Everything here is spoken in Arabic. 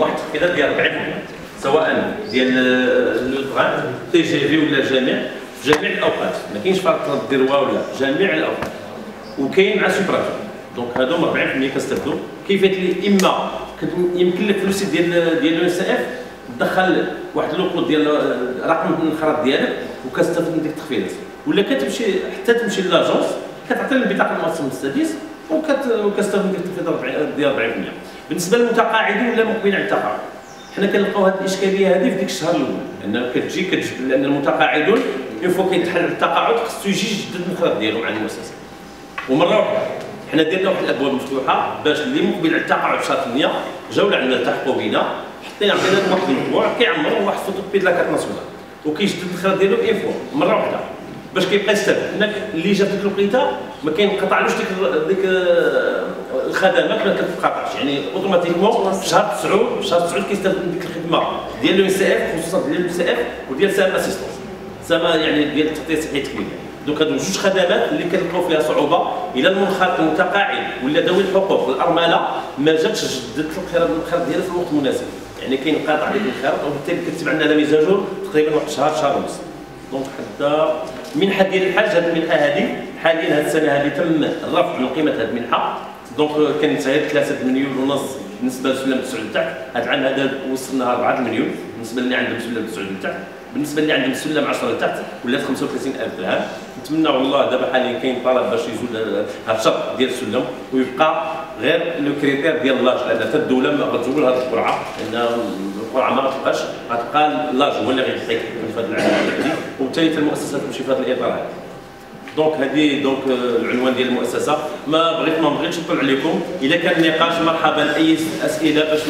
واحد التخفيضات ديال 40% سواء ديال لو تغان تي جي في ولا في جميع الأوقات. ما كاينش فرق ديروا ولا جميع الأوقات. وكاين مع سوبراتو دونك هادو 40% كنستافدوا كيفيه لي؟ إما يمكن لك فلوس ديال ديال لو إس إف تدخل واحد لوكو ديال رقم الانخراط ديالك وكتستافد من ديك التخفيضات. ولا كتمشي حتى تمشي لاجونس كتعطي البطاقه المؤسسة السادس وكتستافد من ديك التخفيضات ديال 40% بالنسبة للمتقاعدين ولا مقبلين على التقاعد. حنا كنلقاو هذه الإشكالية هذه في ديك الشهر الأول. انه كتجي كتجبد لأن المتقاعدون une fois كيتحل التقاعد خصو يجي يجدد الانخراط ديالو مع المؤسسة. ومرة واحدة حنا درنا واحد الابواب مفتوحة باش اللي مقبل على التقاعد في شهر 8 جاو لعندنا التحقوا بينا حطينا عطينا واحد المجموع كيعمروا واحد photocopie la carte nationale. وكيجدد الانخراط ديالو une fois مرة واحدة. باش كيبقى يستافد هناك اللي جا في ديك الوقيته ما كينقطعلوش ديك ديك الخدمات ما كتنقطعش يعني automatiquement في شهر 9 في شهر 9 كيستافد من ديك الخدمة ديال l'ONCF خصوصا ديال l'ONCF وديال Saham Assistance Saham يعني ديال التغطيه الصحيه التكميليه دوك هادو جوج خدمات اللي كنلقاو فيها صعوبة. إلى المنخرط المتقاعد ولا ذوي الحقوق والأرملة ما جاتش جددت الانخراط ديالها في الوقت المناسب. يعني كاين قاطع عليك الانخراط وبالتالي كتب عندنا la mise à jour تقريبا واحد شهر شهر ونص. donc حتى المنحه ديال الحج هذه المنحه هذه حاليا هذه السنة هذه تم الرفع من قيمة هذه المنحه donc كانت غير 3 مليون ونص بالنسبة لسلم تسعود لتحت هذا العام هذا وصلنا 4 مليون بالنسبة اللي عندهم سلم تسعود لتحت بالنسبة اللي عندهم سلم 10 لتحت ولات 35000 درهم. نتمنى والله دابا حاليا كاين طلب باش يزول هذا الشرط ديال السلم ويبقى غير le critère ديال l'âge. لأن حتى الدولة ما غتزول هذه القرعة لأن القرعة ما غتبقاش غتبقى l'âge. هو اللي غيحيك في هذه العملية وبالتالي المؤسسات تمشي في هذا الإطار هذا. donc هذه donc العنوان ديال المؤسسة. ما بغيت ما بغيتش نطلع عليكم. اذا كان نقاش مرحبا. أي أسئلة باش